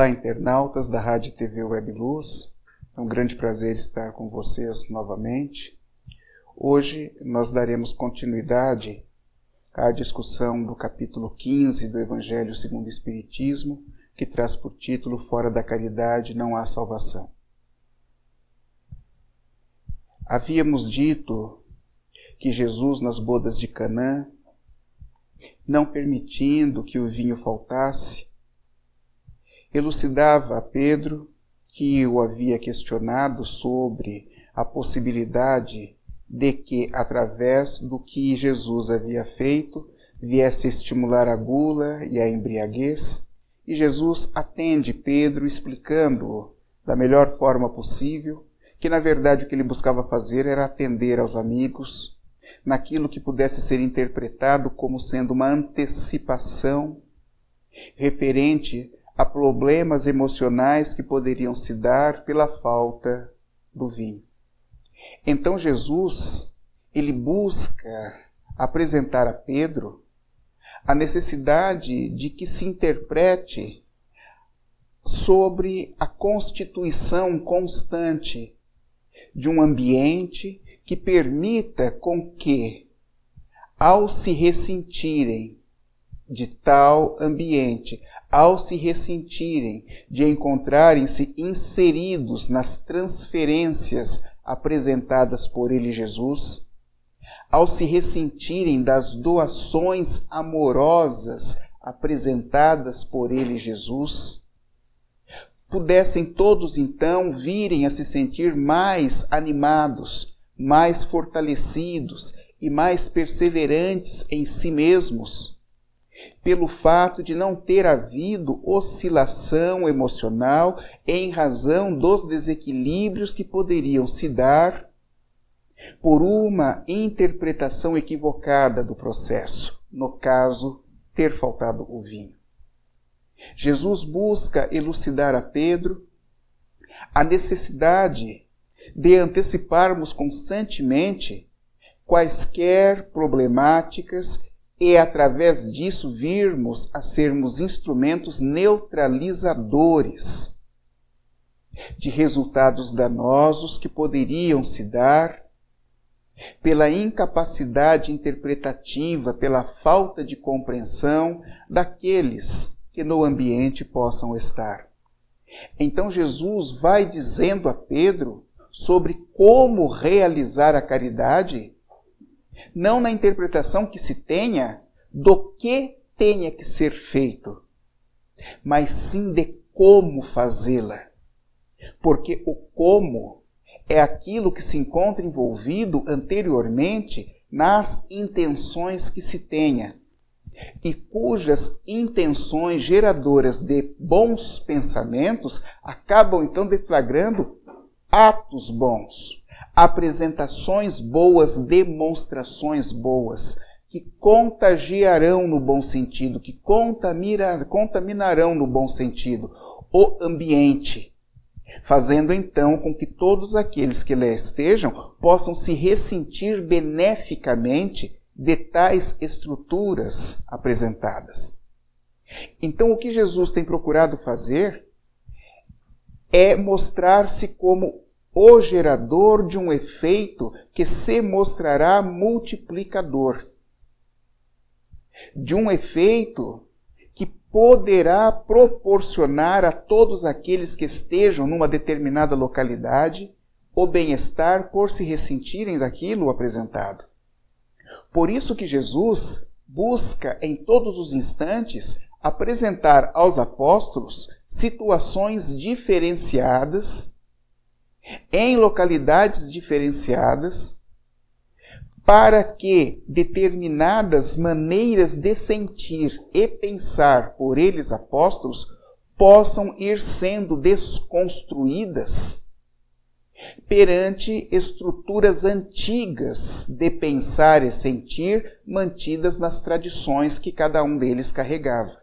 Olá, internautas da Rádio TV Web Luz. É um grande prazer estar com vocês novamente. Hoje nós daremos continuidade à discussão do capítulo 15 do Evangelho segundo o Espiritismo, que traz por título Fora da caridade não há salvação. Havíamos dito que Jesus nas bodas de Canaã, não permitindo que o vinho faltasse, elucidava a Pedro, que o havia questionado sobre a possibilidade de que, através do que Jesus havia feito, viesse estimular a gula e a embriaguez, e Jesus atende Pedro explicando da melhor forma possível que, na verdade, o que ele buscava fazer era atender aos amigos naquilo que pudesse ser interpretado como sendo uma antecipação referente a problemas emocionais que poderiam se dar pela falta do vinho. Então Jesus, ele busca apresentar a Pedro a necessidade de que se interprete sobre a constituição constante de um ambiente que permita com que, ao se ressentirem de tal ambiente, ao se ressentirem de encontrarem-se inseridos nas transferências apresentadas por ele Jesus, ao se ressentirem das doações amorosas apresentadas por ele Jesus, pudessem todos então virem a se sentir mais animados, mais fortalecidos e mais perseverantes em si mesmos pelo fato de não ter havido oscilação emocional em razão dos desequilíbrios que poderiam se dar por uma interpretação equivocada do processo, no caso, ter faltado o vinho. Jesus busca elucidar a Pedro a necessidade de anteciparmos constantemente quaisquer problemáticas e através disso virmos a sermos instrumentos neutralizadores de resultados danosos que poderiam se dar pela incapacidade interpretativa, pela falta de compreensão daqueles que no ambiente possam estar. Então Jesus vai dizendo a Pedro sobre como realizar a caridade não na interpretação que se tenha do que tenha que ser feito, mas sim de como fazê-la. Porque o como é aquilo que se encontra envolvido anteriormente nas intenções que se tenha e cujas intenções geradoras de bons pensamentos acabam então deflagrando atos bons apresentações boas, demonstrações boas, que contagiarão no bom sentido, que contaminarão no bom sentido o ambiente, fazendo então com que todos aqueles que lá estejam possam se ressentir beneficamente de tais estruturas apresentadas. Então, o que Jesus tem procurado fazer é mostrar-se como o gerador de um efeito que se mostrará multiplicador. De um efeito que poderá proporcionar a todos aqueles que estejam numa determinada localidade o bem-estar por se ressentirem daquilo apresentado. Por isso que Jesus busca em todos os instantes apresentar aos apóstolos situações diferenciadas em localidades diferenciadas, para que determinadas maneiras de sentir e pensar por eles apóstolos possam ir sendo desconstruídas perante estruturas antigas de pensar e sentir mantidas nas tradições que cada um deles carregava.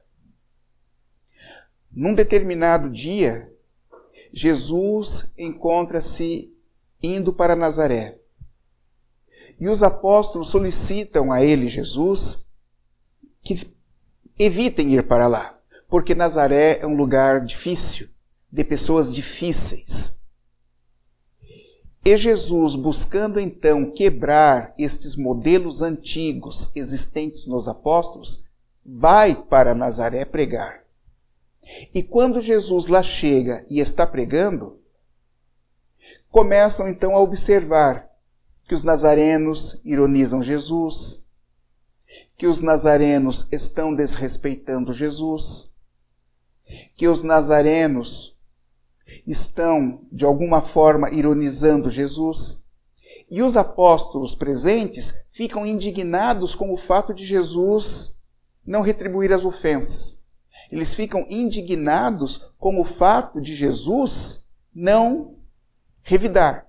Num determinado dia, Jesus encontra-se indo para Nazaré. E os apóstolos solicitam a ele, Jesus, que evitem ir para lá, porque Nazaré é um lugar difícil, de pessoas difíceis. E Jesus, buscando então quebrar estes modelos antigos existentes nos apóstolos, vai para Nazaré pregar. E quando Jesus lá chega e está pregando, começam então a observar que os nazarenos ironizam Jesus, que os nazarenos estão desrespeitando Jesus, que os nazarenos estão, de alguma forma, ironizando Jesus. E os apóstolos presentes ficam indignados com o fato de Jesus não retribuir as ofensas. Eles ficam indignados com o fato de Jesus não revidar.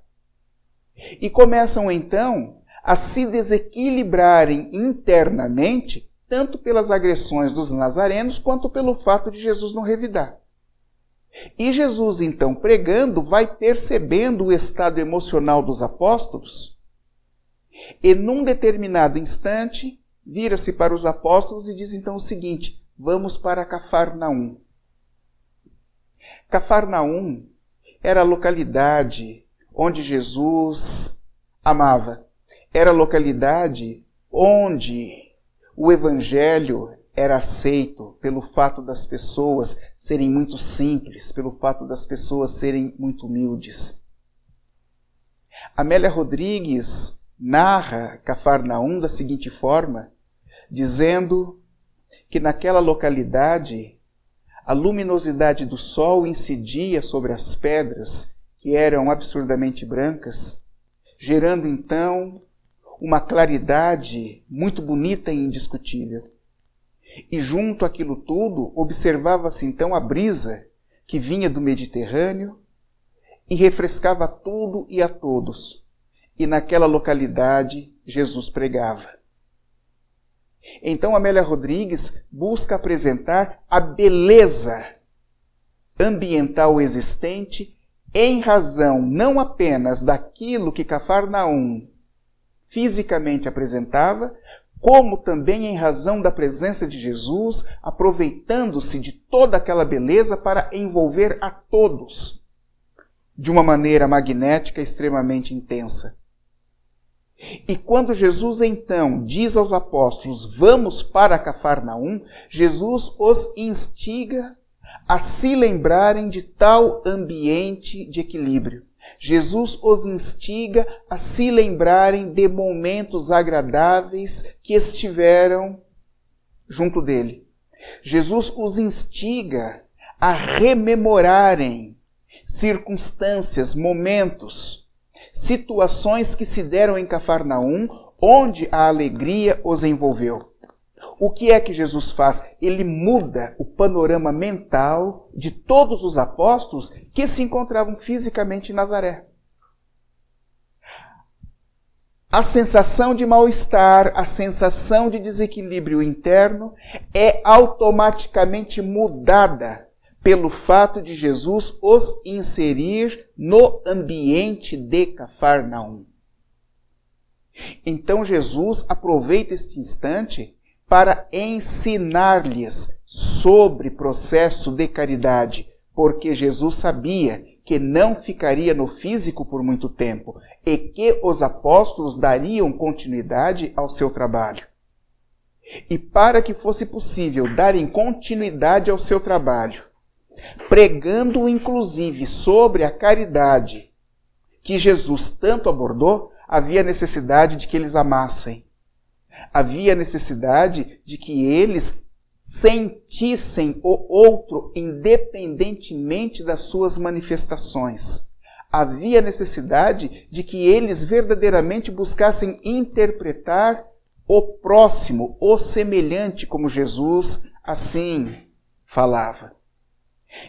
E começam então a se desequilibrarem internamente, tanto pelas agressões dos nazarenos, quanto pelo fato de Jesus não revidar. E Jesus, então, pregando, vai percebendo o estado emocional dos apóstolos, e num determinado instante, vira-se para os apóstolos e diz então o seguinte: Vamos para Cafarnaum. Cafarnaum era a localidade onde Jesus amava. Era a localidade onde o evangelho era aceito pelo fato das pessoas serem muito simples, pelo fato das pessoas serem muito humildes. Amélia Rodrigues narra Cafarnaum da seguinte forma, dizendo que naquela localidade a luminosidade do sol incidia sobre as pedras, que eram absurdamente brancas, gerando então uma claridade muito bonita e indiscutível. E junto àquilo tudo, observava-se então a brisa que vinha do Mediterrâneo e refrescava tudo e a todos. E naquela localidade Jesus pregava. Então Amélia Rodrigues busca apresentar a beleza ambiental existente em razão não apenas daquilo que Cafarnaum fisicamente apresentava, como também em razão da presença de Jesus, aproveitando-se de toda aquela beleza para envolver a todos de uma maneira magnética extremamente intensa. E quando Jesus então diz aos apóstolos: Vamos para Cafarnaum, Jesus os instiga a se lembrarem de tal ambiente de equilíbrio. Jesus os instiga a se lembrarem de momentos agradáveis que estiveram junto dele. Jesus os instiga a rememorarem circunstâncias, momentos, situações que se deram em Cafarnaum, onde a alegria os envolveu. O que é que Jesus faz? Ele muda o panorama mental de todos os apóstolos que se encontravam fisicamente em Nazaré. A sensação de mal-estar, a sensação de desequilíbrio interno é automaticamente mudada pelo fato de Jesus os inserir no ambiente de Cafarnaum. Então Jesus aproveita este instante para ensinar-lhes sobre processo de caridade, porque Jesus sabia que não ficaria no físico por muito tempo e que os apóstolos dariam continuidade ao seu trabalho. E para que fosse possível darem continuidade ao seu trabalho, pregando inclusive sobre a caridade que Jesus tanto abordou, havia necessidade de que eles amassem havia necessidade de que eles sentissem o outro independentemente das suas manifestações. Havia necessidade de que eles verdadeiramente buscassem interpretar o próximo, o semelhante, como Jesus assim falava.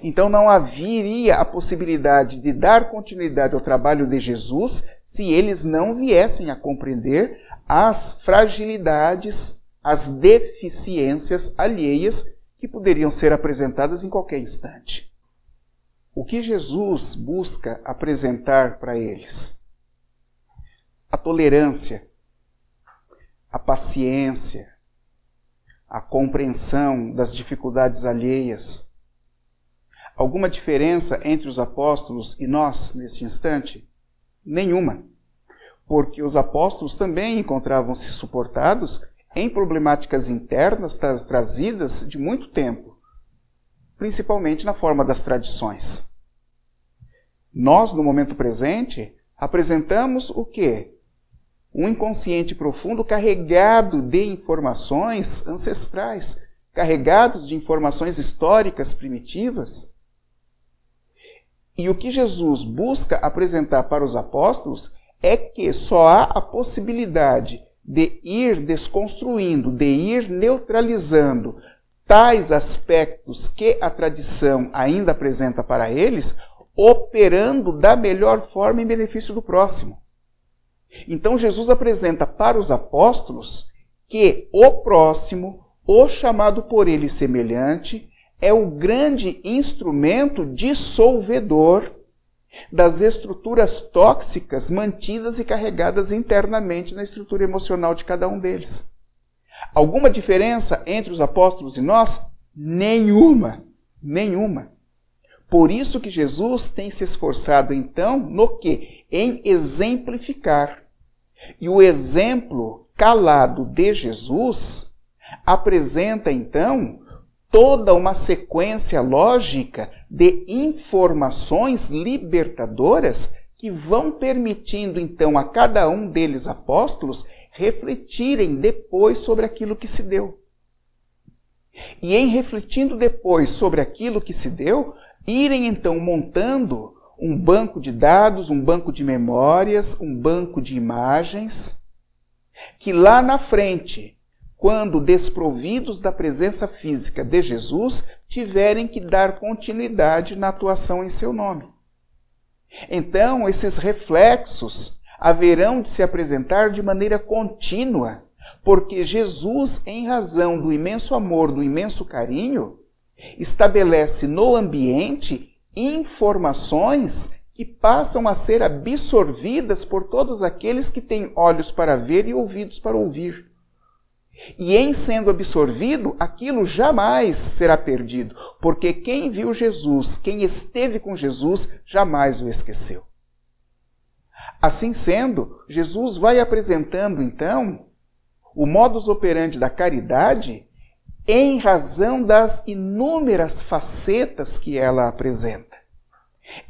Então não haveria a possibilidade de dar continuidade ao trabalho de Jesus se eles não viessem a compreender as fragilidades, as deficiências alheias que poderiam ser apresentadas em qualquer instante. O que Jesus busca apresentar para eles? A tolerância, a paciência, a compreensão das dificuldades alheias. Alguma diferença entre os apóstolos e nós neste instante? Nenhuma. Porque os apóstolos também encontravam-se suportados em problemáticas internas tra trazidas de muito tempo, principalmente na forma das tradições. Nós, no momento presente, apresentamos o quê? Um inconsciente profundo carregado de informações ancestrais, carregados de informações históricas primitivas. E o que Jesus busca apresentar para os apóstolos é que só há a possibilidade de ir desconstruindo, de ir neutralizando tais aspectos que a tradição ainda apresenta para eles, operando da melhor forma em benefício do próximo. Então Jesus apresenta para os apóstolos que o próximo, o chamado por ele semelhante, é o grande instrumento dissolvedor das estruturas tóxicas mantidas e carregadas internamente na estrutura emocional de cada um deles. Alguma diferença entre os apóstolos e nós? Nenhuma. Nenhuma. Por isso que Jesus tem se esforçado então no que? Em exemplificar. E o exemplo calado de Jesus apresenta então toda uma sequência lógica de informações libertadoras que vão permitindo então a cada um deles apóstolos refletirem depois sobre aquilo que se deu. E em refletindo depois sobre aquilo que se deu, irem então montando um banco de dados, um banco de memórias, um banco de imagens, que lá na frente quando desprovidos da presença física de Jesus, tiverem que dar continuidade na atuação em seu nome. Então, esses reflexos haverão de se apresentar de maneira contínua, porque Jesus, em razão do imenso amor, do imenso carinho, estabelece no ambiente informações que passam a ser absorvidas por todos aqueles que têm olhos para ver e ouvidos para ouvir. E em sendo absorvido, aquilo jamais será perdido, porque quem viu Jesus, quem esteve com Jesus, jamais o esqueceu. Assim sendo, Jesus vai apresentando então o modus operandi da caridade em razão das inúmeras facetas que ela apresenta,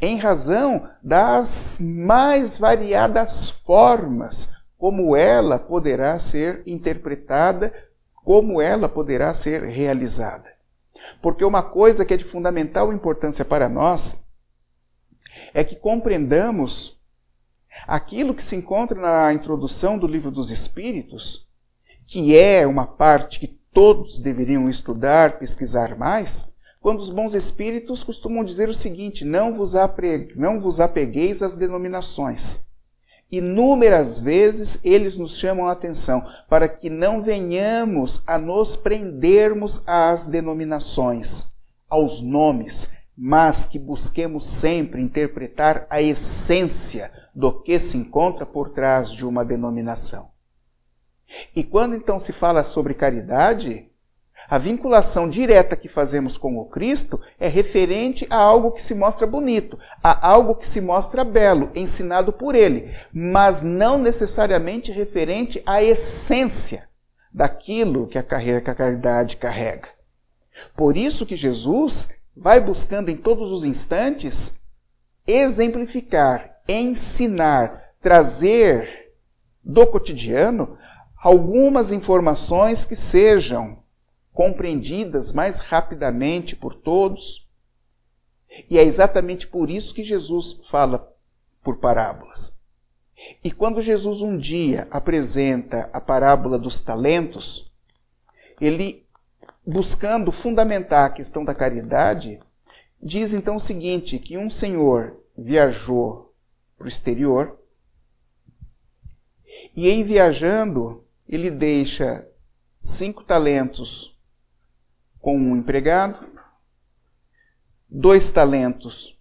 em razão das mais variadas formas como ela poderá ser interpretada, como ela poderá ser realizada. Porque uma coisa que é de fundamental importância para nós é que compreendamos aquilo que se encontra na introdução do livro dos Espíritos, que é uma parte que todos deveriam estudar, pesquisar mais, quando os bons espíritos costumam dizer o seguinte: não vos, apegueis às denominações Inúmeras vezes eles nos chamam a atenção para que não venhamos a nos prendermos às denominações, aos nomes, mas que busquemos sempre interpretar a essência do que se encontra por trás de uma denominação. E quando então se fala sobre caridade, a vinculação direta que fazemos com o Cristo é referente a algo que se mostra bonito, a algo que se mostra belo, ensinado por ele, mas não necessariamente referente à essência daquilo que a, carreira, que a caridade carrega. Por isso que Jesus vai buscando em todos os instantes exemplificar, ensinar, trazer do cotidiano algumas informações que sejam compreendidas mais rapidamente por todos. E é exatamente por isso que Jesus fala por parábolas. E quando Jesus um dia apresenta a parábola dos talentos, ele, buscando fundamentar a questão da caridade, diz então o seguinte: que um senhor viajou para o exterior e, em viajando, ele deixa cinco talentos com um empregado, dois talentos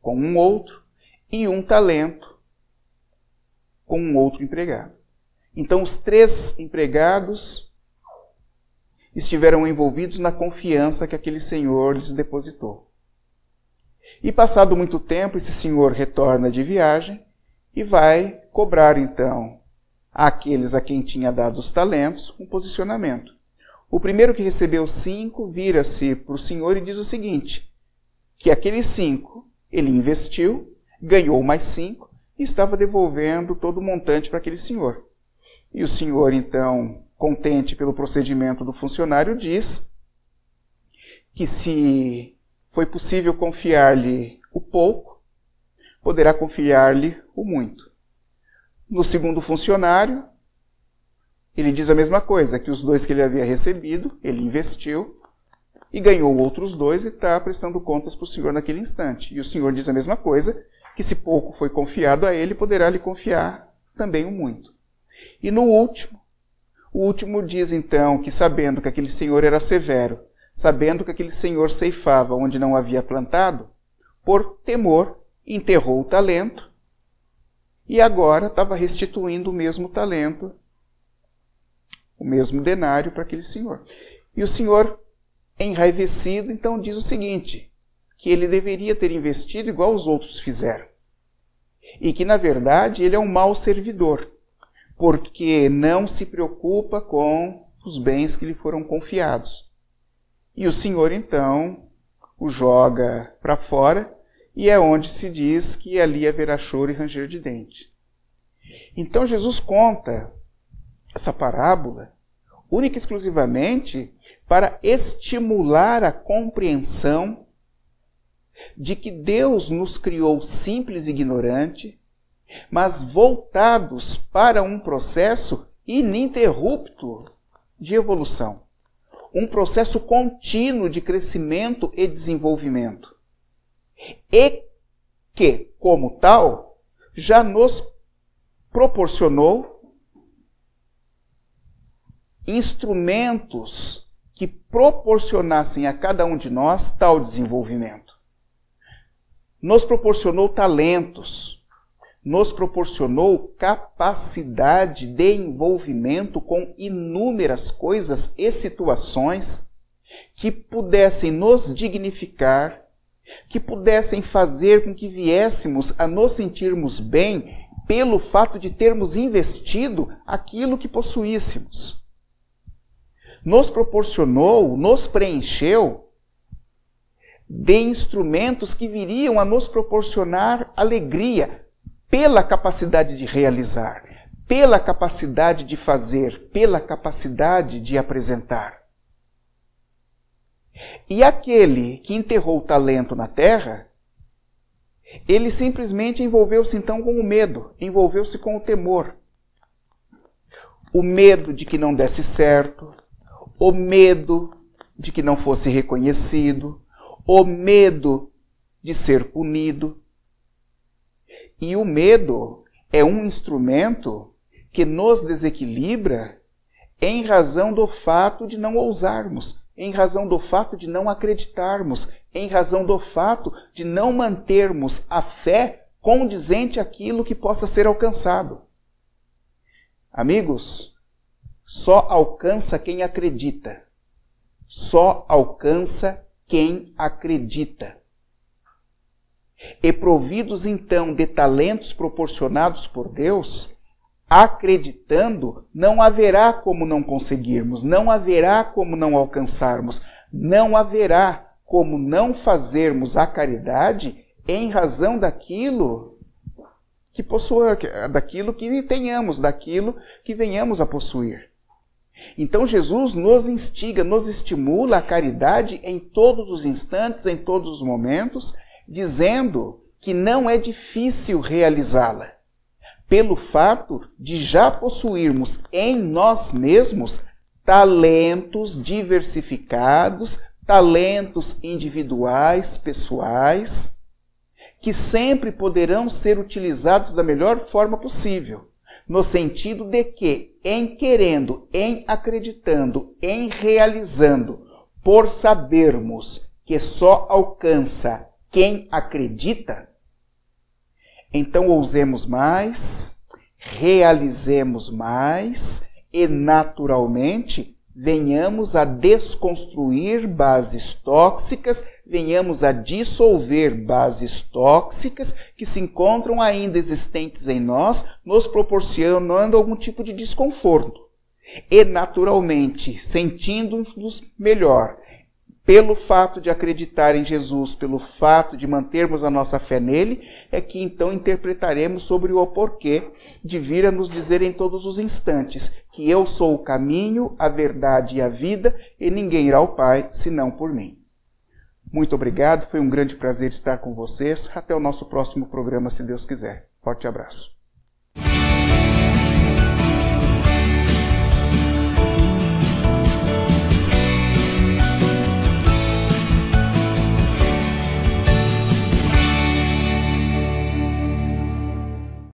com um outro e um talento com um outro empregado. Então, os três empregados estiveram envolvidos na confiança que aquele senhor lhes depositou. E passado muito tempo, esse senhor retorna de viagem e vai cobrar então àqueles a quem tinha dado os talentos um posicionamento. O primeiro que recebeu cinco vira-se para o senhor e diz o seguinte: que aqueles cinco ele investiu, ganhou mais cinco e estava devolvendo todo o montante para aquele senhor. E o senhor, então, contente pelo procedimento do funcionário, diz que se foi possível confiar-lhe o pouco, poderá confiar-lhe o muito. No segundo funcionário, ele diz a mesma coisa, que os dois que ele havia recebido, ele investiu e ganhou outros dois e está prestando contas para o Senhor naquele instante. E o Senhor diz a mesma coisa, que se pouco foi confiado a ele, poderá lhe confiar também o muito. E no último, o último diz então que, sabendo que aquele senhor era severo, sabendo que aquele senhor ceifava onde não havia plantado, por temor, enterrou o talento e agora estava restituindo o mesmo talento, o mesmo denário para aquele senhor. E o senhor, enraivecido, então diz o seguinte: que ele deveria ter investido igual os outros fizeram. E que, na verdade, ele é um mau servidor, porque não se preocupa com os bens que lhe foram confiados. E o Senhor, então, o joga para fora e é onde se diz que ali haverá choro e ranger de dente. Então Jesus conta essa parábola única e exclusivamente para estimular a compreensão de que Deus nos criou simples e ignorante, mas voltados para um processo ininterrupto de evolução, um processo contínuo de crescimento e desenvolvimento. E que, como tal, já nos proporcionou instrumentos que proporcionassem a cada um de nós tal desenvolvimento. Nos proporcionou talentos, nos proporcionou capacidade de envolvimento com inúmeras coisas e situações que pudessem nos dignificar que pudessem fazer com que viéssemos a nos sentirmos bem pelo fato de termos investido aquilo que possuíssemos. Nos proporcionou, nos preencheu de instrumentos que viriam a nos proporcionar alegria pela capacidade de realizar, pela capacidade de fazer, pela capacidade de apresentar. E aquele que enterrou o talento na terra, ele simplesmente envolveu-se então com o medo, envolveu-se com o temor. O medo de que não desse certo, o medo de que não fosse reconhecido, o medo de ser punido. E o medo é um instrumento que nos desequilibra em razão do fato de não ousarmos, em razão do fato de não acreditarmos, em razão do fato de não mantermos a fé condizente àquilo que possa ser alcançado. Amigos, só alcança quem acredita. Só alcança quem acredita. E providos então de talentos proporcionados por Deus, acreditando, não haverá como não conseguirmos, não haverá como não alcançarmos, não haverá como não fazermos a caridade em razão daquilo que possua, daquilo que tenhamos, daquilo que venhamos a possuir. Então Jesus nos instiga, nos estimula a caridade em todos os instantes, em todos os momentos, dizendo que não é difícil realizá-la pelo fato de já possuirmos em nós mesmos talentos diversificados, talentos individuais, pessoais, que sempre poderão ser utilizados da melhor forma possível, no sentido de que, em querendo, em acreditando, em realizando, por sabermos que só alcança quem acredita, então ousemos mais, realizemos mais e naturalmente venhamos a desconstruir bases tóxicas, venhamos a dissolver bases tóxicas que se encontram ainda existentes em nós, nos proporcionando algum tipo de desconforto. E, naturalmente, sentindo-nos melhor, pelo fato de acreditar em Jesus, pelo fato de mantermos a nossa fé nele, é que então interpretaremos sobre o porquê de vir a nos dizer em todos os instantes que eu sou o caminho, a verdade e a vida, e ninguém irá ao Pai senão por mim. Muito obrigado, foi um grande prazer estar com vocês. Até o nosso próximo programa, se Deus quiser. Forte abraço.